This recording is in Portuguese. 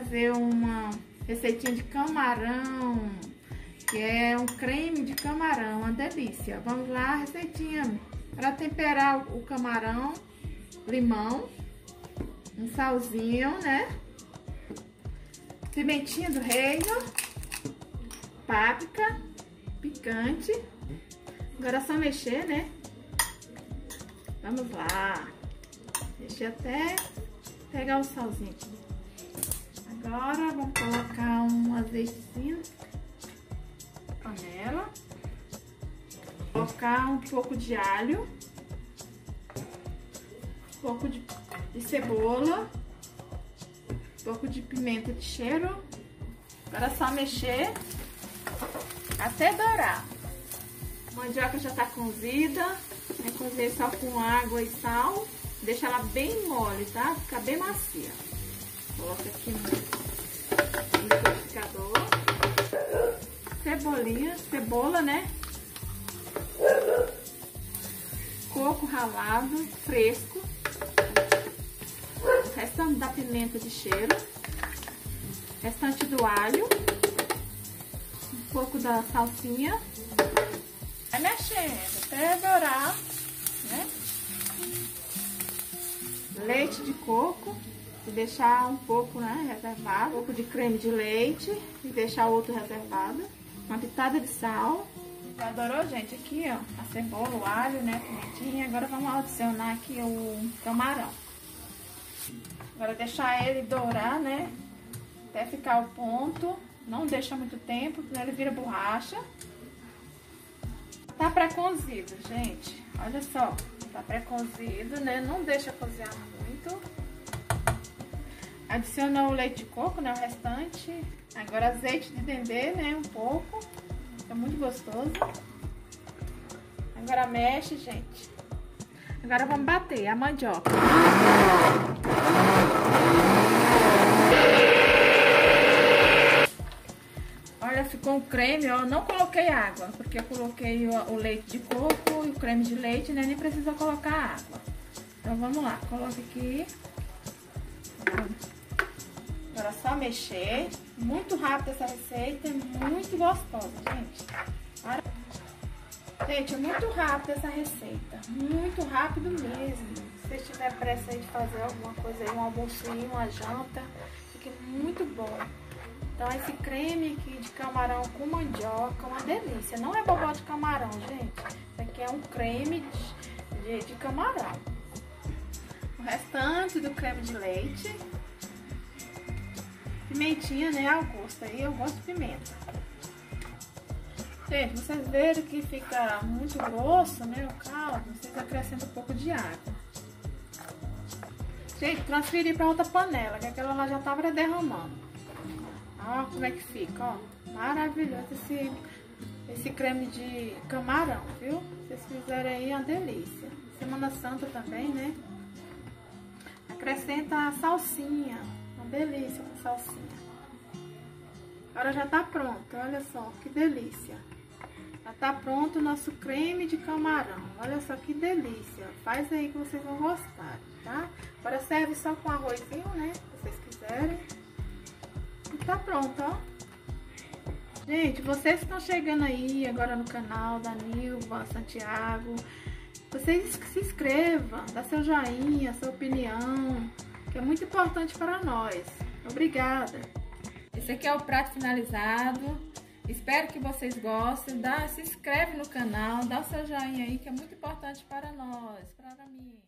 trazer uma receitinha de camarão, que é um creme de camarão, uma delícia. Vamos lá, receitinha para temperar o camarão, limão, um salzinho, né? Pimentinha do reino, páprica, picante. Agora é só mexer, né? Vamos lá. Mexer até pegar o salzinho aqui. Agora vamos colocar um azeitezinho. Panela. Colocar um pouco de alho. Um pouco de, de cebola. Um pouco de pimenta de cheiro. Agora é só mexer até dourar. A mandioca já tá cozida. Vai cozer só com água e sal. Deixa ela bem mole, tá? Fica bem macia. Coloca aqui no liquidificador. Cebolinha, cebola, né? Coco ralado, fresco. Restante da pimenta de cheiro. Restante do alho. Um pouco da salsinha. Vai mexendo até dourar, né? Leite de coco e deixar um pouco, né, reservado. Um pouco de creme de leite e deixar o outro reservado. Uma pitada de sal. Adorou, gente? Aqui, ó, a cebola, o alho, né, pimentinha. Agora vamos adicionar aqui o camarão. Agora deixar ele dourar, né, até ficar o ponto. Não deixa muito tempo, senão ele vira borracha. Tá pré-cozido, gente. Olha só, tá pré-cozido, né? Não deixa cozinhar muito. Adiciona o leite de coco, né? O restante. Agora azeite de dendê, né? Um pouco. É muito gostoso. Agora mexe, gente. Agora vamos bater a mandioca. Olha, ficou um creme, ó. Não coloquei água, porque eu coloquei o, o leite de coco e o creme de leite, né? Nem precisa colocar água. Então vamos lá, coloca aqui. Agora é só mexer. Muito rápido essa receita, é muito gostosa, gente. Gente, é muito rápido essa receita. Muito rápido mesmo. Se tiver pressa de fazer alguma coisa aí, um almocinho, uma janta, fica muito bom. Então, esse creme aqui de camarão com mandioca, uma delícia. Não é bobó de camarão, gente. Isso aqui é um creme de, de, de camarão. O restante do creme de leite. Pimentinha, né, ao gosto. Aí eu gosto de pimenta. Gente, vocês verem que fica muito grosso, né, o caldo, vocês acrescentam um pouco de água. Gente, transferir para outra panela, que aquela lá já tava derramando. Ó, como é que fica, ó. Maravilhoso esse, esse creme de camarão, viu? Vocês fizerem aí, é uma delícia. Semana Santa também, né? Acrescenta a salsinha. Delícia com salsinha. Agora já tá pronto, olha só, que delícia. Já tá pronto o nosso creme de camarão. Olha só que delícia. Faz aí que vocês vão gostar, tá? Agora serve só com arrozinho, né? Se vocês quiserem. E tá pronto, ó. Gente, vocês que estão chegando aí agora no canal da Nilva Santiago, vocês se inscrevam, dá seu joinha, sua opinião, que é muito importante para nós. Obrigada. Esse aqui é o prato finalizado. Espero que vocês gostem. Dá, se inscreve no canal, dá o seu joinha aí, que é muito importante para nós, para mim.